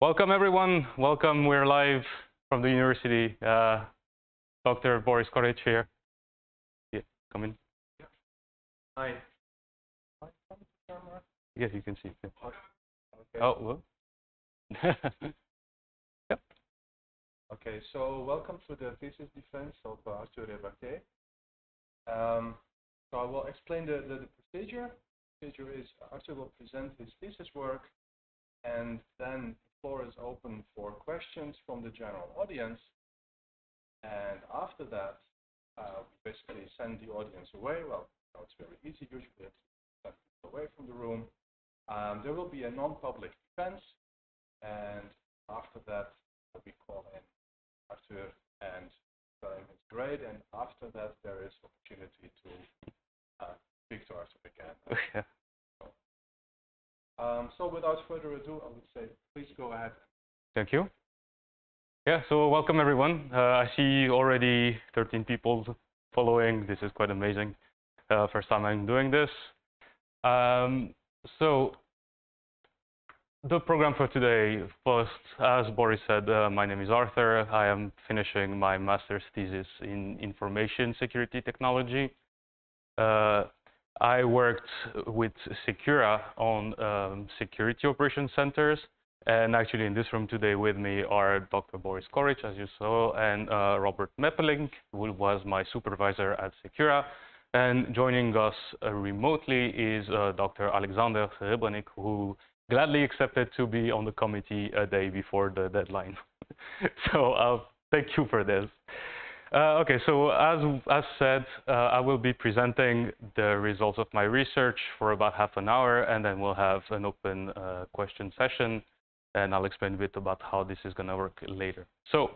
Welcome, everyone. Welcome. We're live from the university. Uh, Dr. Boris Škorić here. Yeah, come in. Yeah. Hi. Yes, you can see. Yeah. Okay. Oh, well. yep. Okay, so welcome to the thesis defense of uh, Arthur Revaclier. Um, so I will explain the, the, the procedure. The procedure is Arthur will present his thesis work, and then the floor is open for questions from the general audience. And after that, uh, we basically send the audience away. Well, it's very easy usually to send people away from the room. Um, there will be a non-public defense, and after that, we call in Arthur and tell him it's great. And after that, there is opportunity to uh, speak to Arthur again. Okay. Um, so without further ado, I would say please go ahead. Thank you. Yeah, so welcome, everyone. Uh, I see already 13 people following. This is quite amazing. Uh, first time I'm doing this. Um, so the program for today, first, as Boris said, uh, my name is Arthur. I am finishing my master's thesis in information security technology. Uh, I worked with Secura on um, security operations centers. And actually, in this room today with me are Dr. Boris Škorić, as you saw, and uh, Robert Meppelink, who was my supervisor at Secura. And joining us uh, remotely is uh, Dr. Alexander Serebrenik, who gladly accepted to be on the committee a day before the deadline. so uh, thank you for this. Uh, okay, so as, as said, uh, I will be presenting the results of my research for about half an hour, and then we'll have an open uh, question session, and I'll explain a bit about how this is going to work later. So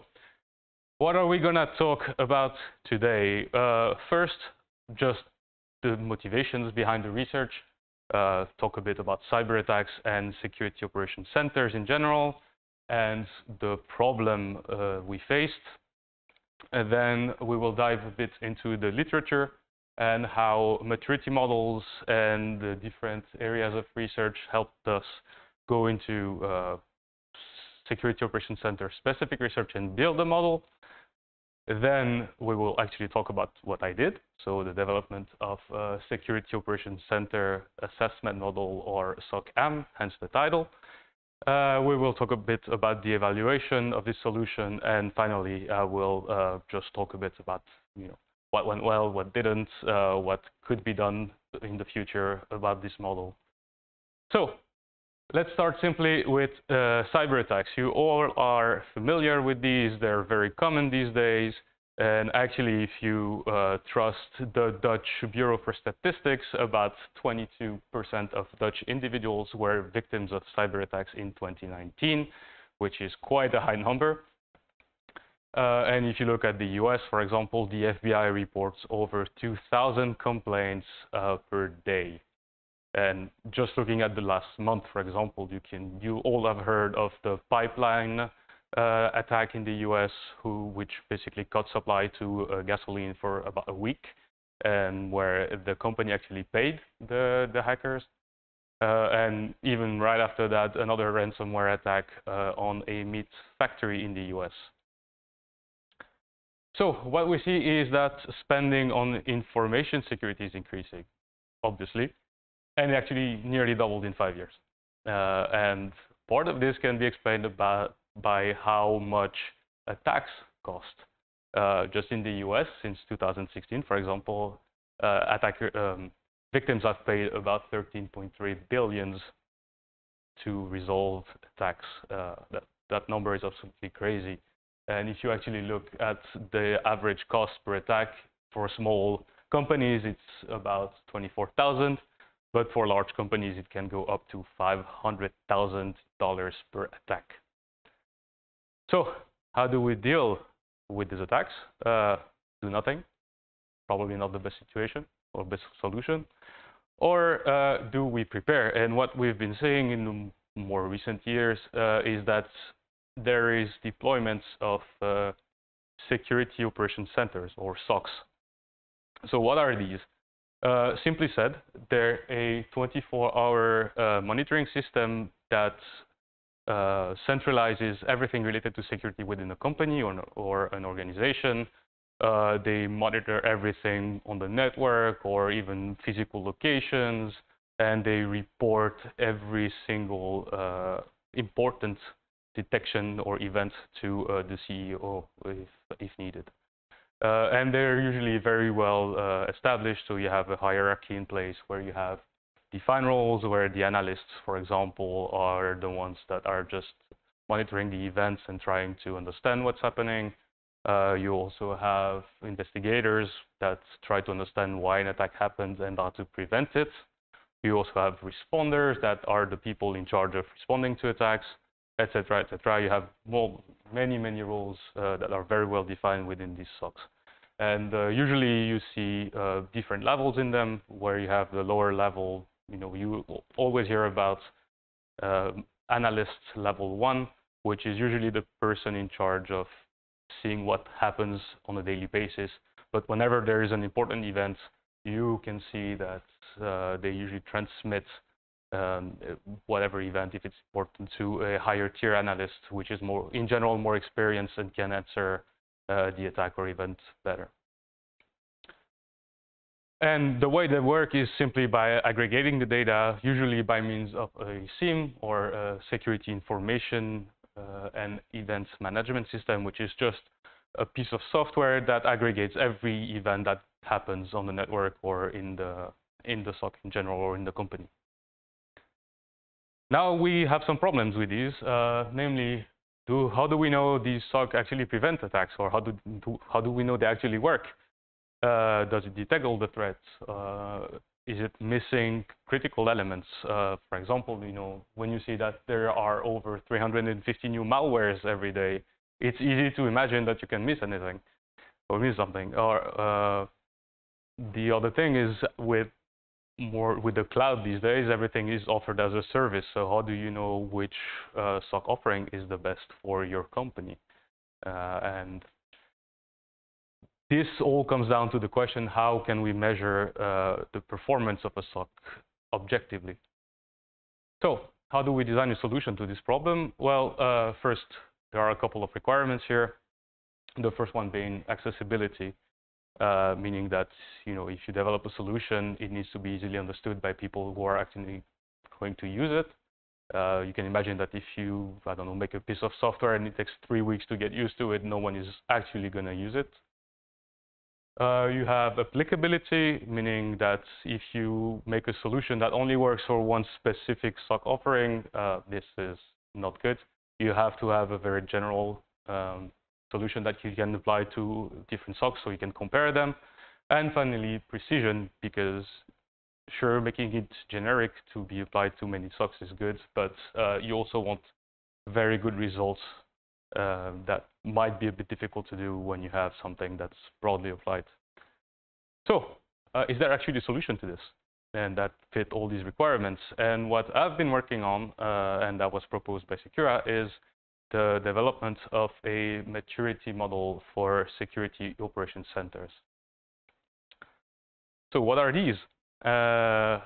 what are we going to talk about today? Uh, first, just the motivations behind the research, uh, talk a bit about cyber attacks and security operations centers in general, and the problem uh, we faced, and then we will dive a bit into the literature and how maturity models and the different areas of research helped us go into uh, security operations center specific research and build a model. Then we will actually talk about what I did, so the development of a security operations center assessment model or SOC-AM, hence the title. Uh, we will talk a bit about the evaluation of this solution, and finally, we'll uh, just talk a bit about you know what went well, what didn't, uh, what could be done in the future about this model. So let's start simply with uh, cyber attacks. You all are familiar with these; they're very common these days. And actually, if you uh, trust the Dutch Bureau for Statistics, about 22% of Dutch individuals were victims of cyber attacks in 2019, which is quite a high number. Uh, and if you look at the US, for example, the FBI reports over 2,000 complaints uh, per day. And just looking at the last month, for example, you can you all have heard of the pipeline attack in the US, who, which basically cut supply to uh, gasoline for about a week, and where the company actually paid the, the hackers. Uh, and even right after that, another ransomware attack uh, on a meat factory in the US. So what we see is that spending on information security is increasing, obviously, and actually nearly doubled in five years. Uh, and part of this can be explained about by how much attacks cost. Uh, just in the US since 2016, for example, uh, attacker, um, victims have paid about 13.3 billions to resolve attacks. Uh, that, that number is absolutely crazy. And if you actually look at the average cost per attack for small companies, it's about 24,000. But for large companies, it can go up to $500,000 per attack. So how do we deal with these attacks? Uh, do nothing. Probably not the best situation or best solution. Or uh, do we prepare? And what we've been seeing in more recent years uh, is that there is deployments of uh, security operation centers or SOCs. So what are these? Uh, simply said, they're a 24-hour uh, monitoring system that uh, centralizes everything related to security within a company or, or an organization. Uh, they monitor everything on the network or even physical locations, and they report every single uh, important detection or event to uh, the CEO if, if needed. Uh, and they're usually very well established, so you have a hierarchy in place where you have defined roles where the analysts, for example, are the ones that are just monitoring the events and trying to understand what's happening. Uh, you also have investigators that try to understand why an attack happened and how to prevent it. You also have responders that are the people in charge of responding to attacks, etc., etc. You have more, many, many roles uh, that are very well defined within these SOCs. And uh, usually you see uh, different levels in them, where you have the lower level you know, you always hear about uh, analyst level one, which is usually the person in charge of seeing what happens on a daily basis. But whenever there is an important event, you can see that uh, they usually transmit um, whatever event, if it's important, to a higher tier analyst, which is more, in general, more experienced and can answer uh, the attack or event better. And the way they work is simply by aggregating the data, usually by means of a SIEM or a security information uh, and events management system, which is just a piece of software that aggregates every event that happens on the network or in the in the SOC in general or in the company. Now we have some problems with these, uh, namely, do, how do we know these SOC actually prevent attacks, or how do, do how do we know they actually work? Uh, does it detect all the threats? Uh, is it missing critical elements? Uh, for example, you know, when you see that there are over 350 new malwares every day, it's easy to imagine that you can miss anything or miss something. Or uh, the other thing is with more with the cloud these days, everything is offered as a service. So how do you know which uh, SOC offering is the best for your company? Uh, and this all comes down to the question, how can we measure uh, the performance of a SOC objectively? So how do we design a solution to this problem? Well, uh, first, there are a couple of requirements here. The first one being accessibility, uh, meaning that you know if you develop a solution, it needs to be easily understood by people who are actually going to use it. Uh, you can imagine that if you, I don't know, make a piece of software and it takes three weeks to get used to it, no one is actually going to use it. Uh, you have applicability, meaning that if you make a solution that only works for one specific SOC offering, uh, this is not good. You have to have a very general um, solution that you can apply to different SOCs so you can compare them. And finally, precision, because sure, making it generic to be applied to many SOCs is good, but uh, you also want very good results that might be a bit difficult to do when you have something that's broadly applied. So uh, is there actually a solution to this? And that fit all these requirements. And what I've been working on, uh, and that was proposed by Secura, is the development of a maturity model for security operation centers. So what are these? Uh,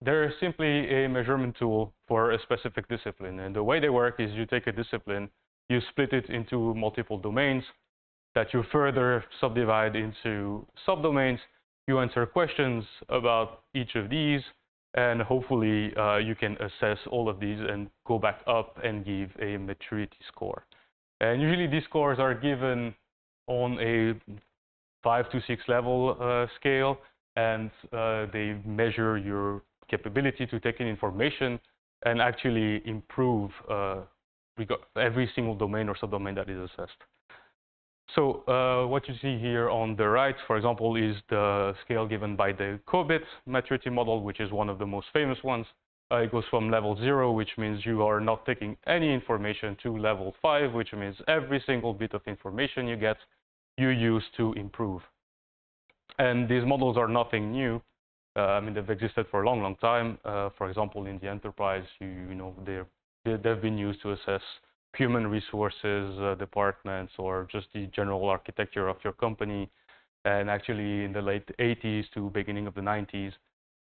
they're simply a measurement tool for a specific discipline. And the way they work is you take a discipline you split it into multiple domains that you further subdivide into subdomains. You answer questions about each of these, and hopefully uh, you can assess all of these and go back up and give a maturity score. And usually these scores are given on a five to six level uh, scale, and uh, they measure your capability to take in information and actually improve uh, every single domain or subdomain that is assessed. So uh, what you see here on the right, for example, is the scale given by the COBIT maturity model, which is one of the most famous ones. Uh, it goes from level zero, which means you are not taking any information, to level five, which means every single bit of information you get, you use to improve. And these models are nothing new. Uh, I mean, they've existed for a long, long time. Uh, for example, in the enterprise, you, you know, they're they've been used to assess human resources uh, departments or just the general architecture of your company. And actually, in the late 80s to beginning of the 90s,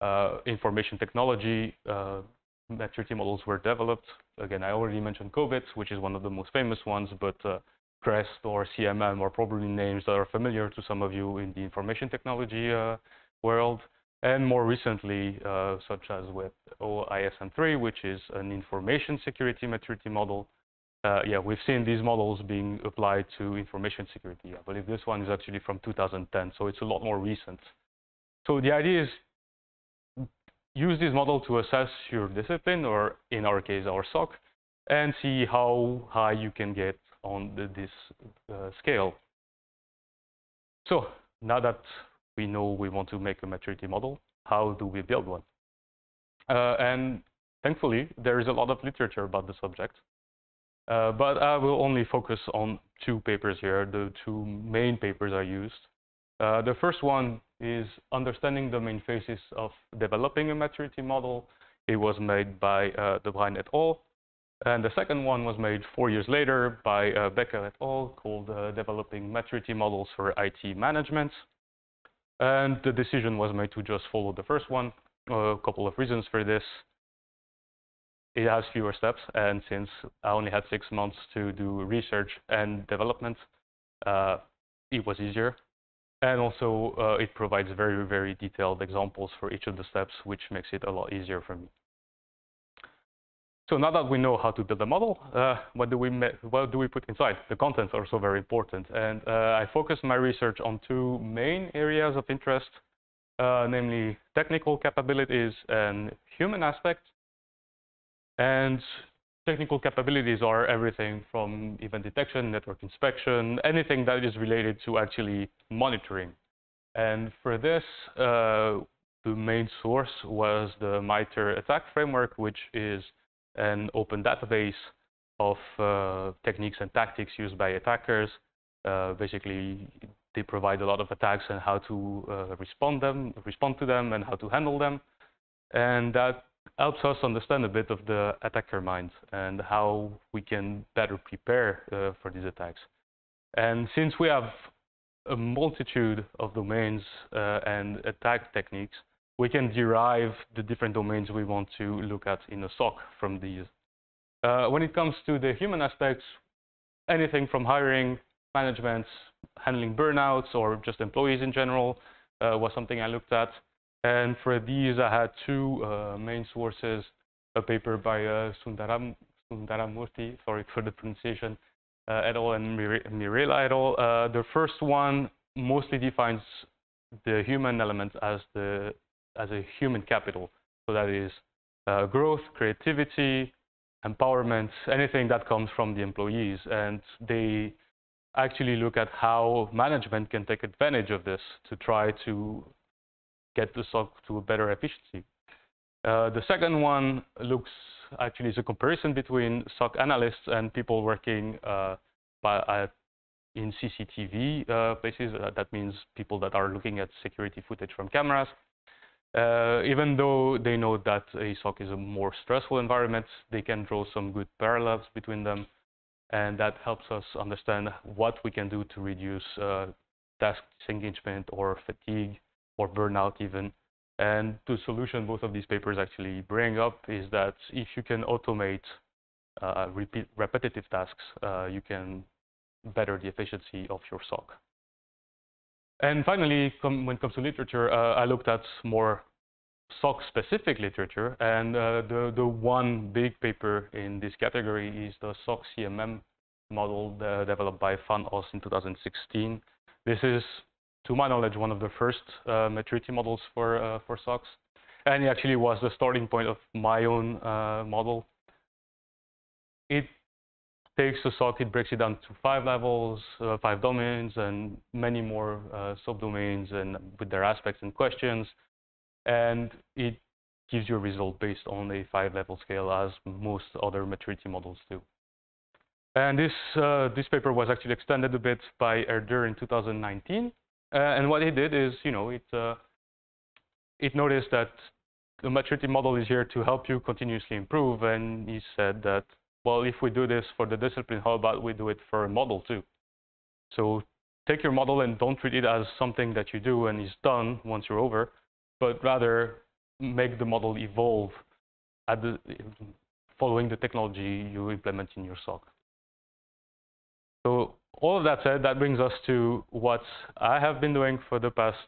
uh, information technology uh, maturity models were developed. Again, I already mentioned COBIT, which is one of the most famous ones, but uh, CREST or CMM are probably names that are familiar to some of you in the information technology uh, world. And more recently, uh, such as with OISM3, which is an information security maturity model. Uh, yeah, we've seen these models being applied to information security. I believe this one is actually from 2010, so it's a lot more recent. So the idea is use this model to assess your discipline, or in our case, our SOC, and see how high you can get on the, this uh, scale. So now that we know we want to make a maturity model, how do we build one? Uh, and thankfully, there is a lot of literature about the subject. Uh, but I will only focus on two papers here, the two main papers I used. Uh, the first one is understanding the main phases of developing a maturity model. It was made by uh, De Bruin et al. And the second one was made four years later by uh, Becker et al. called uh, Developing Maturity Models for IT Management. And the decision was made to just follow the first one. a couple of reasons for this. It has fewer steps, and since I only had six months to do research and development, uh, it was easier. And also, uh, it provides very, very detailed examples for each of the steps, which makes it a lot easier for me. So now that we know how to build a model, uh, what do we what do we put inside? The contents are also very important, and uh, I focused my research on two main areas of interest, uh, namely technical capabilities and human aspects. And technical capabilities are everything from event detection, network inspection, anything that is related to actually monitoring. And for this, uh, the main source was the MITRE ATT&CK framework, which is an open database of uh, techniques and tactics used by attackers. Uh, basically, they provide a lot of attacks and how to uh, respond them, respond to them, and how to handle them. And that helps us understand a bit of the attacker mind and how we can better prepare uh, for these attacks. And since we have a multitude of domains uh, and attack techniques, we can derive the different domains we want to look at in a SOC from these. Uh, when it comes to the human aspects, anything from hiring, management, handling burnouts, or just employees in general uh, was something I looked at. And for these, I had two uh, main sources, a paper by uh, Sundaram, Sundaramurthy, sorry for the pronunciation, uh, et al. and Mirela et al. Uh, the first one mostly defines the human element as, the, as a human capital. So that is uh, growth, creativity, empowerment, anything that comes from the employees. And they actually look at how management can take advantage of this to try to get the SOC to a better efficiency. Uh, the second one looks actually is a comparison between SOC analysts and people working uh, by, uh, in CCTV places. Uh, that means people that are looking at security footage from cameras. Uh, even though they know that a SOC is a more stressful environment, they can draw some good parallels between them. And that helps us understand what we can do to reduce task disengagement or fatigue or burnout even. And the solution both of these papers actually bring up is that if you can automate uh, repeat, repetitive tasks, uh, you can better the efficiency of your SOC. And finally, when it comes to literature, uh, I looked at more SOC-specific literature, and uh, the, the one big paper in this category is the SOC CMM model uh, developed by Van Os in 2016. This is to my knowledge, one of the first uh, maturity models for, uh, for SOCs. And it actually was the starting point of my own uh, model. It takes a SOC, it breaks it down to five levels, uh, five domains, and many more uh, subdomains and with their aspects and questions. And it gives you a result based on a five-level scale as most other maturity models do. And this, uh, this paper was actually extended a bit by Erdur in 2019. Uh, and what he did is, you know, it, uh, it noticed that the maturity model is here to help you continuously improve. And he said that, well, if we do this for the discipline, how about we do it for a model too? So take your model and don't treat it as something that you do and is done once you're over, but rather make the model evolve at the, following the technology you implement in your SOC. So all of that said, that brings us to what I have been doing for the past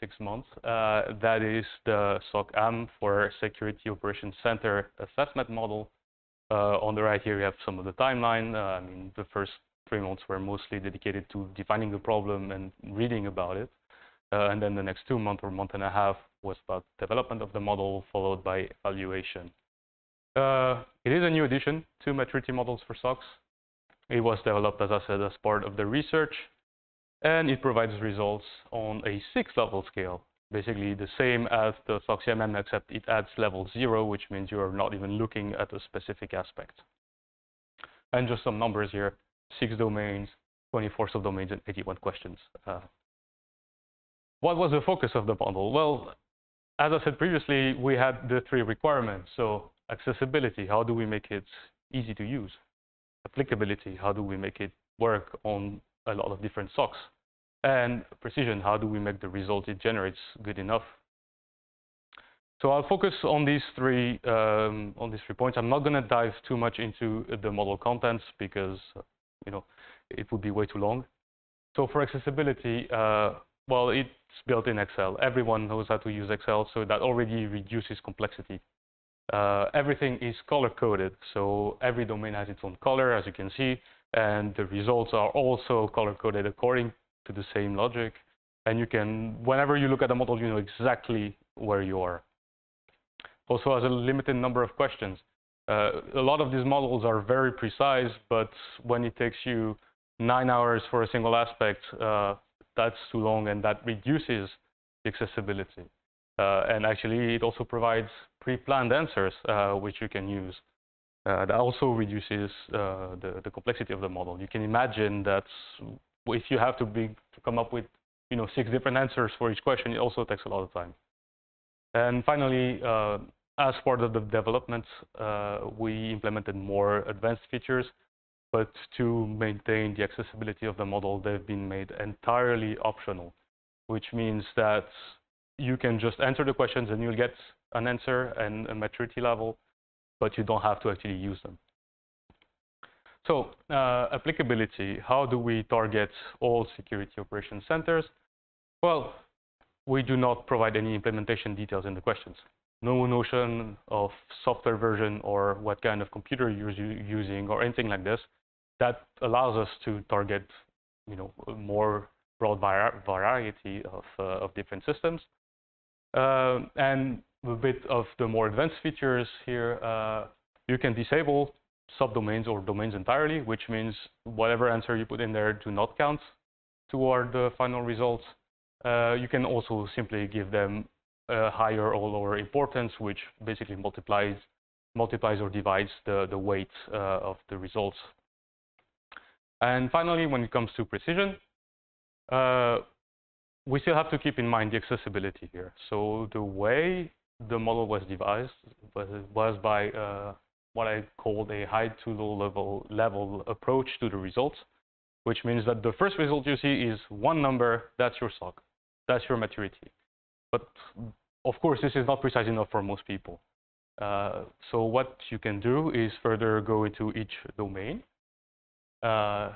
six months. Uh, that is the SOC AM for Security Operations Center assessment model. Uh, on the right here, you have some of the timeline. Uh, I mean, the first three months were mostly dedicated to defining the problem and reading about it. Uh, and then the next two months or month and a half was about development of the model, followed by evaluation. Uh, it is a new addition to maturity models for SOCs. It was developed, as I said, as part of the research, and it provides results on a six-level scale, basically the same as the SOC CMM, except it adds level zero, which means you are not even looking at a specific aspect. And just some numbers here, six domains, 24 subdomains, and 81 questions. Uh, what was the focus of the bundle? Well, as I said previously, we had the three requirements. So accessibility, how do we make it easy to use? Applicability, how do we make it work on a lot of different SOCs? And precision, how do we make the result it generates good enough? So I'll focus on these three um, on these three points. I'm not going to dive too much into the model contents because you know it would be way too long. So for accessibility, uh, well, it's built in Excel. Everyone knows how to use Excel, so that already reduces complexity. Uh, everything is color coded, so every domain has its own color, as you can see, and the results are also color coded according to the same logic. And you can, whenever you look at the model, you know exactly where you are. Also has a limited number of questions. Uh, a lot of these models are very precise, but when it takes you nine hours for a single aspect, uh, that's too long and that reduces the accessibility. Uh, and actually, it also provides pre-planned answers, uh, which you can use. Uh, that also reduces uh, the, the, complexity of the model. You can imagine that if you have to, be, to come up with you know, six different answers for each question, it also takes a lot of time. And finally, uh, as part of the development, uh, we implemented more advanced features but to maintain the accessibility of the model, they've been made entirely optional, which means that you can just answer the questions and you'll get an answer and a maturity level, but you don't have to actually use them. So uh, applicability, how do we target all security operation centers? Well, we do not provide any implementation details in the questions. No notion of software version or what kind of computer you're using or anything like this that allows us to target, you know, more broad variety of, uh, of different systems. Uh, and a bit of the more advanced features here, uh, you can disable subdomains or domains entirely, which means whatever answer you put in there do not count toward the final results. Uh, you can also simply give them a higher or lower importance, which basically multiplies multiplies or divides the, the weight uh, of the results and finally, when it comes to precision, uh, we still have to keep in mind the accessibility here. So the way the model was devised was, was by uh, what I called a high to low level, level approach to the results, which means that the first result you see is one number, that's your SOC, that's your maturity. But of course, this is not precise enough for most people. Uh, so what you can do is further go into each domain uh,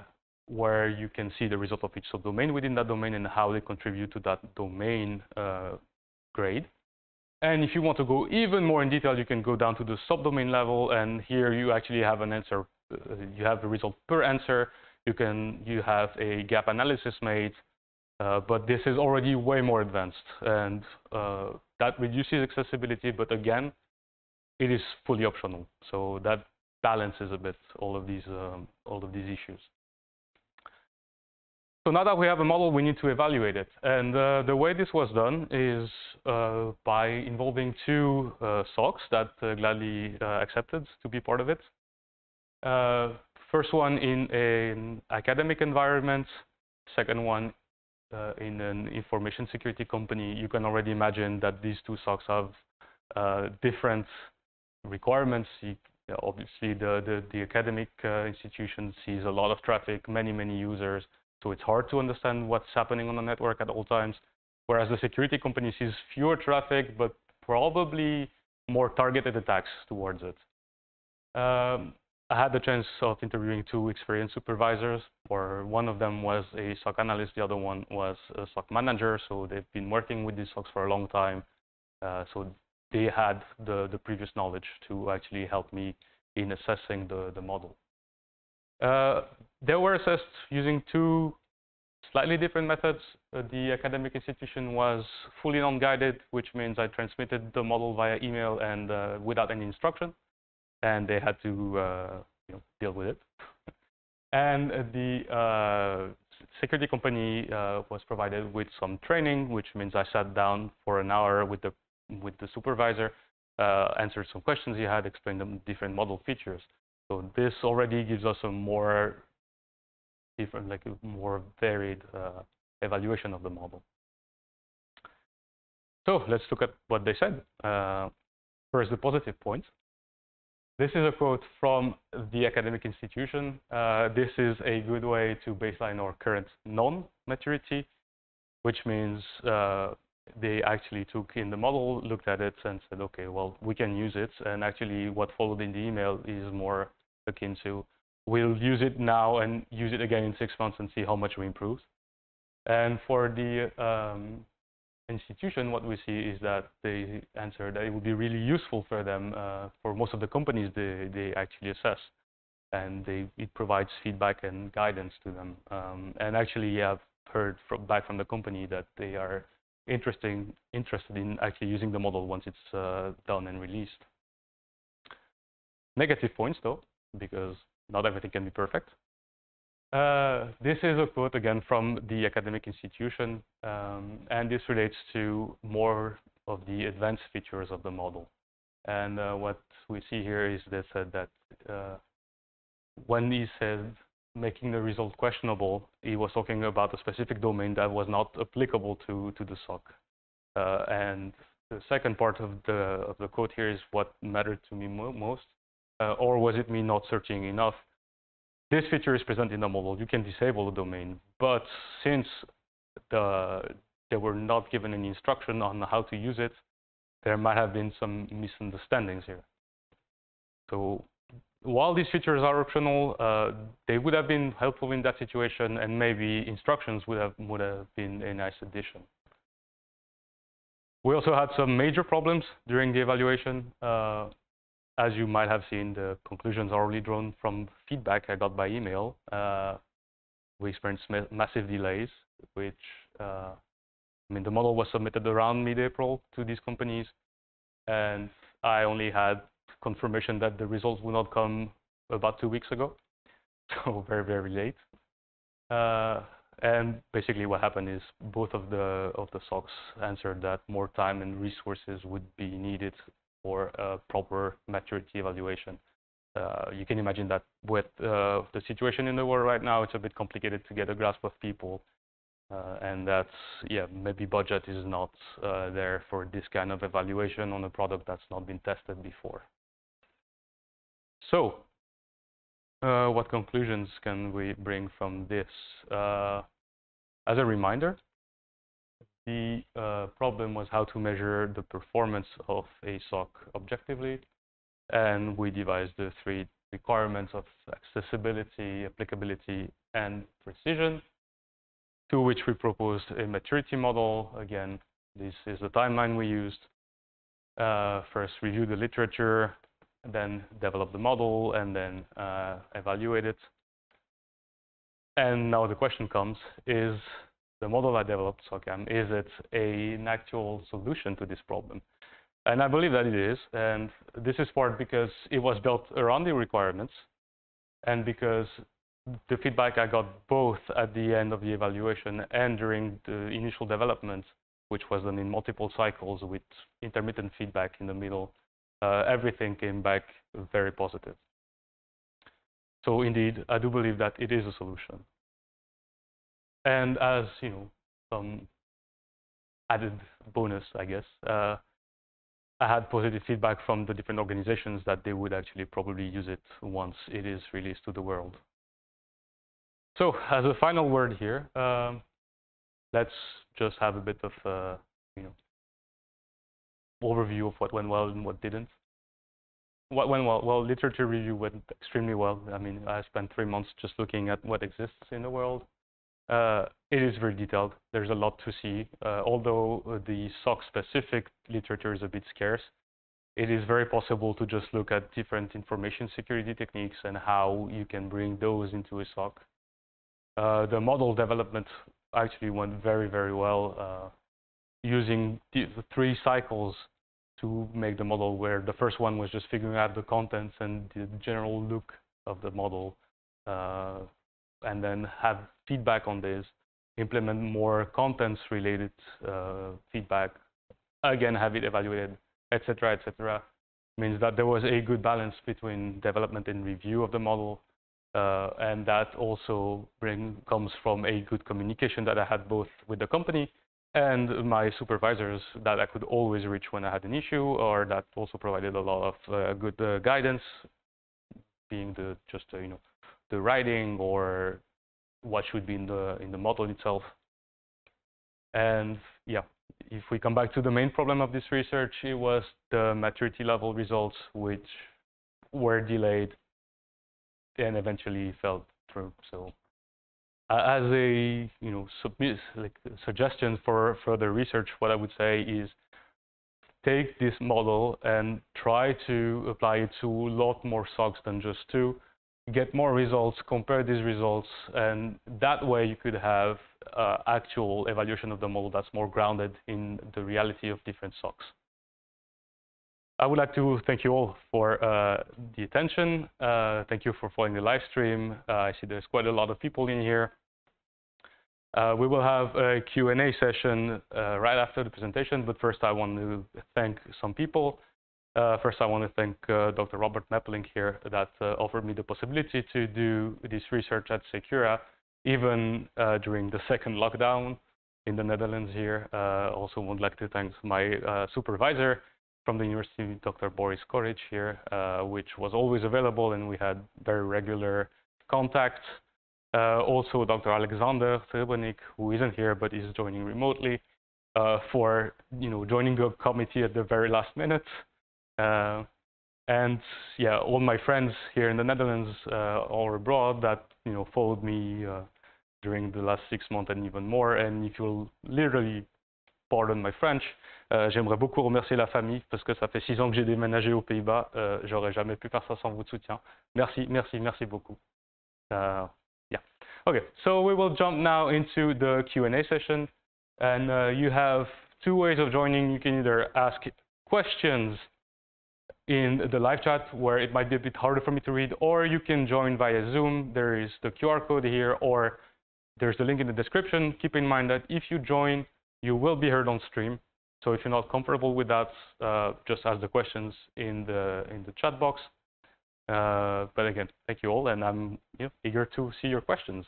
where you can see the result of each subdomain within that domain and how they contribute to that domain uh, grade. And if you want to go even more in detail, you can go down to the subdomain level, and here you actually have an answer. Uh, you have the result per answer. You can you have a gap analysis made, uh, but this is already way more advanced, and uh, that reduces accessibility. But again, it is fully optional, so that balances a bit all of these um, all of these issues. So now that we have a model, we need to evaluate it. And uh, the way this was done is uh, by involving two uh, SOCs that uh, gladly uh, accepted to be part of it. Uh, first one in an academic environment, second one in an information security company. You can already imagine that these two SOCs have different requirements. You obviously, the, the, the academic institution sees a lot of traffic, many, many users, so it's hard to understand what's happening on the network at all times. Whereas the security company sees fewer traffic, but probably more targeted attacks towards it. Um, I had the chance of interviewing two experienced supervisors, or one of them was a SOC analyst, the other one was a SOC manager, so they've been working with these SOCs for a long time. Uh, so they had the, the previous knowledge to actually help me in assessing the, the model. Uh, they were assessed using two slightly different methods. Uh, the academic institution was fully non-guided, which means I transmitted the model via email and uh, without any instruction and they had to uh, you know, deal with it. and the uh, security company was provided with some training, which means I sat down for an hour with the with the supervisor, answered some questions he had, explained the different model features. So this already gives us a more different, like a more varied uh, evaluation of the model. So let's look at what they said. Uh, first, the positive points. This is a quote from the academic institution. Uh, this is a good way to baseline our current non-maturity, which means uh, they actually took in the model, looked at it, and said, okay, well, we can use it. And actually, what followed in the email is more akin to, we'll use it now and use it again in six months and see how much we improved. And for the um, institution, what we see is that they answer that it would be really useful for them, uh, for most of the companies they, they actually assess. And they, it provides feedback and guidance to them. Um, and actually, I've heard from, back from the company that they are interesting, interested in actually using the model once it's uh, done and released. Negative points, though, because not everything can be perfect. Uh, this is a quote again from the academic institution, um, and this relates to more of the advanced features of the model. And uh, what we see here is this, uh, that uh, when he said making the result questionable, he was talking about a specific domain that was not applicable to, to the SOC. Uh, and the second part of the, of the quote here is what mattered to me mo most, or was it me not searching enough? this feature is present in the model. You can disable the domain. But since the, they were not given any instruction on how to use it, there might have been some misunderstandings here. So while these features are optional, uh, they would have been helpful in that situation, and maybe instructions would have, would have been a nice addition. We also had some major problems during the evaluation. Uh, as you might have seen, the conclusions are only drawn from feedback I got by email. Uh, we experienced ma massive delays, which, uh, I mean, the model was submitted around mid-April to these companies, and I only had confirmation that the results would not come about two weeks ago, so very, very late. Uh, and basically what happened is both of the of the SOCs answered that more time and resources would be needed for a proper maturity evaluation. Uh, you can imagine that with uh, the situation in the world right now, it's a bit complicated to get a grasp of people. Uh, and that's, yeah, maybe budget is not uh, there for this kind of evaluation on a product that's not been tested before. So, uh, what conclusions can we bring from this? Uh, as a reminder, the uh, problem was how to measure the performance of a SOC objectively, and we devised the three requirements of accessibility, applicability, and precision, to which we proposed a maturity model. Again, this is the timeline we used. Uh, first, review the literature, then develop the model, and then uh, evaluate it. And now the question comes, is the model I developed, SOCAM, is it a, an actual solution to this problem? And I believe that it is. And this is part because it was built around the requirements and because the feedback I got both at the end of the evaluation and during the initial development, which was done in multiple cycles with intermittent feedback in the middle, uh, everything came back very positive. So indeed, I do believe that it is a solution. And as you know, some added bonus, I guess, uh, I had positive feedback from the different organizations that they would actually probably use it once it is released to the world. So as a final word here, um, let's just have a bit of, uh, you know, overview of what went well and what didn't. What went well? Well, literature review went extremely well. I mean, I spent three months just looking at what exists in the world. Uh, it is very detailed. There's a lot to see. Uh, although the SOC-specific literature is a bit scarce, it is very possible to just look at different information security techniques and how you can bring those into a SOC. Uh, the model development actually went very, very well, uh, using three cycles to make the model where the first one was just figuring out the contents and the general look of the model, uh, and then have feedback on this, implement more contents related uh, feedback, again, have it evaluated, etc., etc., means that there was a good balance between development and review of the model, uh, and that also bring, comes from a good communication that I had both with the company and my supervisors that I could always reach when I had an issue, or that also provided a lot of uh, good uh, guidance, being the just uh, you know the writing or what should be in the in the model itself. And yeah, if we come back to the main problem of this research, it was the maturity level results, which were delayed and eventually fell through. So uh, as a you know submit like suggestion for further research, what I would say is take this model and try to apply it to a lot more SOCs than just two get more results, compare these results, and that way you could have uh, actual evaluation of the model that's more grounded in the reality of different SOCs. I would like to thank you all for uh, the attention. Uh, thank you for following the live stream. Uh, I see there's quite a lot of people in here. Uh, we will have a Q&A session uh, right after the presentation, but first I want to thank some people. Uh, first, I want to thank Dr. Robert Meppelink here that offered me the possibility to do this research at Secura, even during the second lockdown in the Netherlands here. Also would like to thank my supervisor from the university, Dr. Boris Škorić here, which was always available and we had very regular contact. also, Dr. Alexander Serebrenik, who isn't here but is joining remotely, for you know joining the committee at the very last minute. Uh, and yeah, all my friends here in the Netherlands uh, or abroad that you know followed me uh, during the last six months and even more. And if you'll literally pardon my French, euh, j'aimerais beaucoup remercier la famille parce que ça fait six ans que j'ai déménagé aux Pays-Bas. Euh, J'aurais jamais pu faire ça sans votre soutien. Merci, merci, merci beaucoup. Uh, yeah. Okay, so we will jump now into the Q&A session. And uh, you have two ways of joining. You can either ask questions in the live chat where it might be a bit harder for me to read, or you can join via Zoom. There is the QR code here, or there's the link in the description. Keep in mind that if you join, you will be heard on stream. So if you're not comfortable with that, uh, just ask the questions in the in the chat box. Uh, but again, thank you all, and I'm eager to see your questions.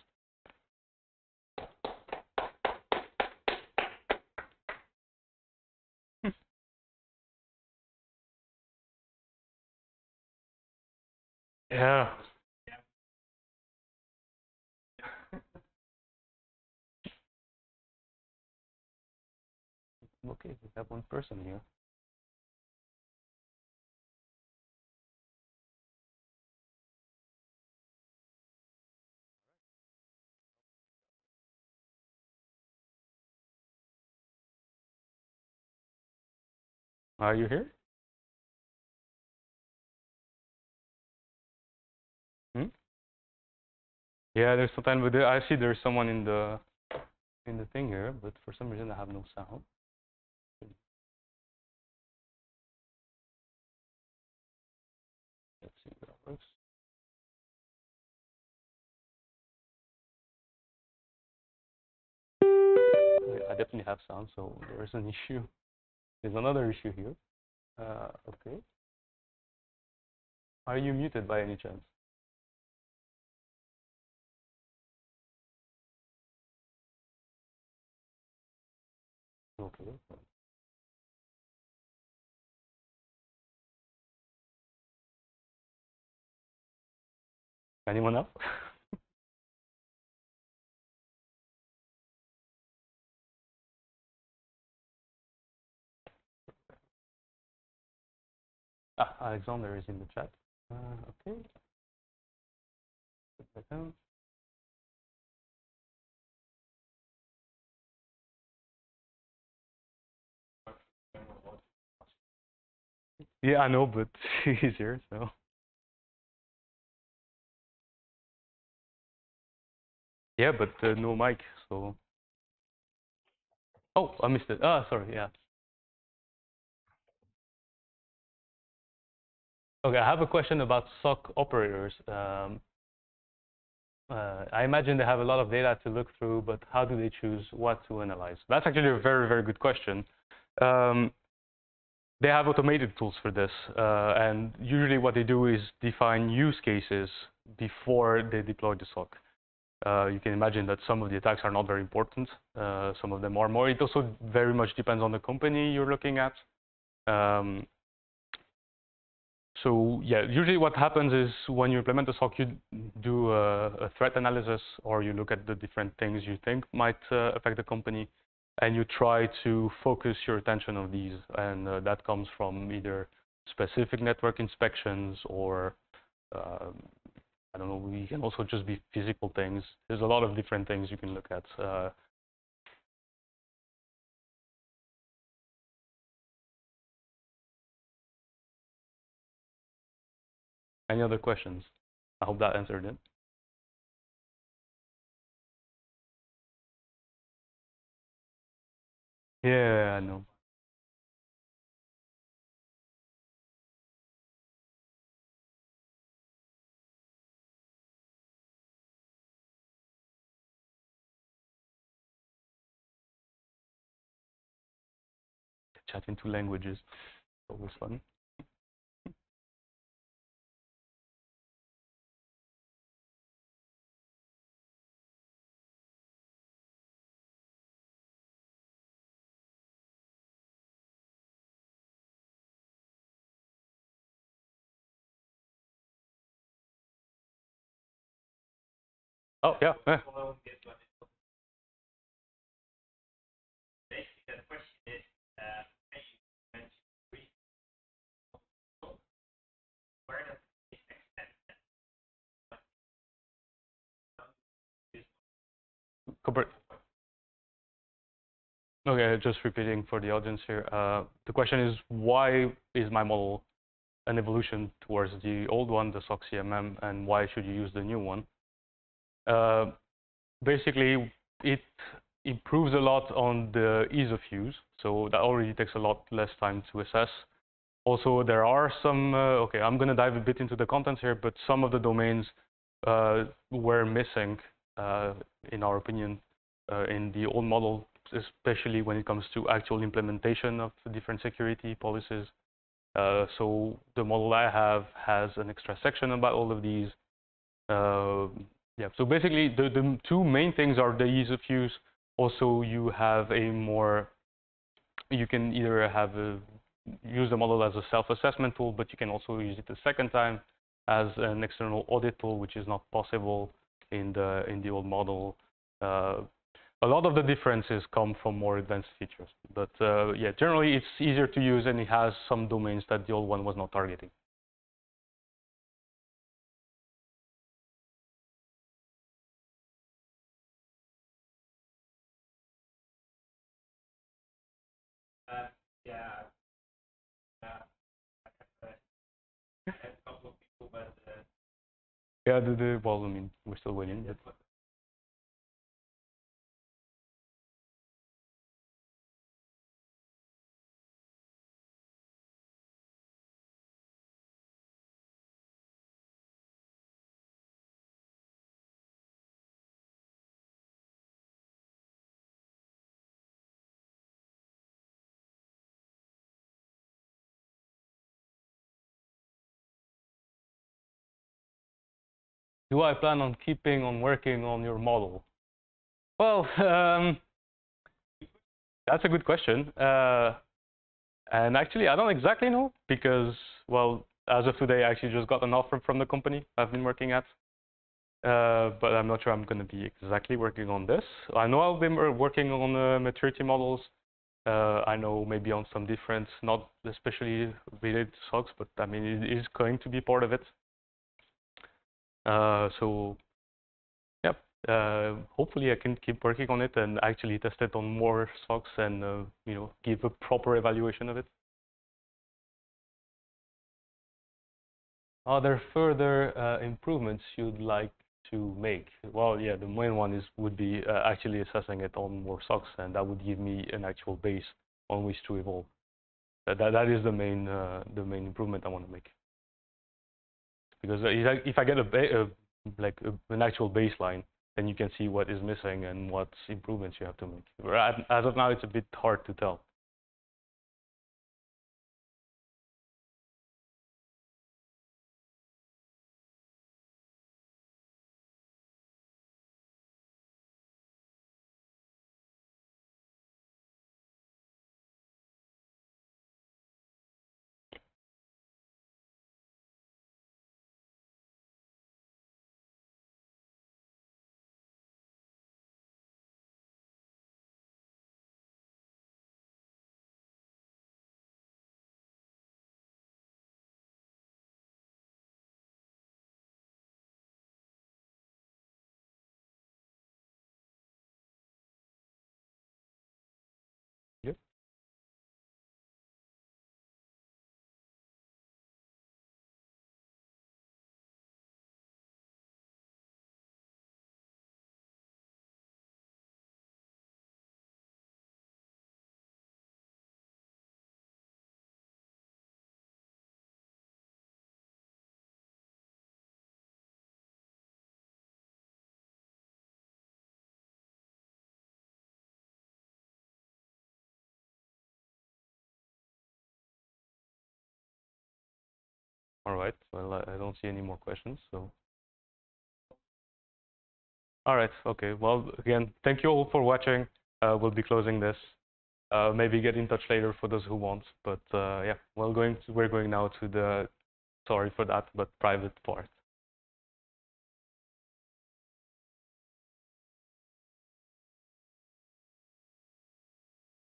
Yeah. Okay, we have one person here. Are you here? Hmm? Yeah, there's sometimes, I see there's someone in the in the thing here, but for some reason I have no sound. I definitely have sound, so there is an issue. There's another issue here. Uh, okay. Are you muted by any chance? Okay. Anyone else? Ah, Alexander is in the chat. Uh, okay. Yeah, I know, but he's here, so. Yeah, but uh, no mic, so. Oh, I missed it. Ah, sorry, yeah. Okay, I have a question about SOC operators. Um, uh, I imagine they have a lot of data to look through, but how do they choose what to analyze? That's actually a very, very good question. Um, they have automated tools for this, uh, and usually what they do is define use cases before they deploy the SOC. Uh, you can imagine that some of the attacks are not very important. Uh, some of them are more. It also very much depends on the company you're looking at. Um, so yeah, usually what happens is when you implement a SOC, you do a, a threat analysis or you look at the different things you think might uh, affect the company and you try to focus your attention on these. And uh, that comes from either specific network inspections or um, I don't know, we can also just be physical things. There's a lot of different things you can look at. Uh, any other questions? I hope that answered it. Yeah, I know. Chat in two languages. Always fun. Oh, yeah. yeah. Okay, just repeating for the audience here. Uh, the question is, why is my model an evolution towards the old one, the SOC CMM, and why should you use the new one? Uh, basically, it improves a lot on the ease of use. So that already takes a lot less time to assess. Also, there are some, uh, okay, I'm going to dive a bit into the contents here, but some of the domains uh, were missing, uh, in our opinion, uh, in the old model, especially when it comes to actual implementation of different security policies. So the model I have has an extra section about all of these. Yeah, so basically the, the two main things are the ease of use. Also, you have a more, you can either have a, use the model as a self-assessment tool, but you can also use it a second time as an external audit tool, which is not possible in the in the old model. Uh, a lot of the differences come from more advanced features, but uh, yeah, generally it's easier to use and it has some domains that the old one was not targeting. Yeah, the, the well, I mean, we're still. But... do I plan on keeping on working on your model? Well, um, that's a good question. Uh, and actually, I don't exactly know because, well, as of today, I actually just got an offer from the company I've been working at. Uh, but I'm not sure I'm going to be exactly working on this. I know I've been working on uh, maturity models. Uh, I know maybe on some difference, not especially related to but I mean, it is going to be part of it. Uh, so, yep, uh, hopefully I can keep working on it and actually test it on more SOCs and, uh, you know, give a proper evaluation of it. Are there further uh, improvements you'd like to make? Well, yeah, the main one is would be uh, actually assessing it on more SOCs, and that would give me an actual base on which to evolve. That that, that is the main uh, the main improvement I want to make. Because uh, if I get a, a like a, an actual baseline, then you can see what is missing and what improvements you have to make. As of now, it's a bit hard to tell. All right. Well, I don't see any more questions, so. All right. Okay. Well, again, thank you all for watching. Uh, we'll be closing this. Uh, maybe get in touch later for those who want. But uh, yeah, well, going to, we're going now to the sorry for that, but private part.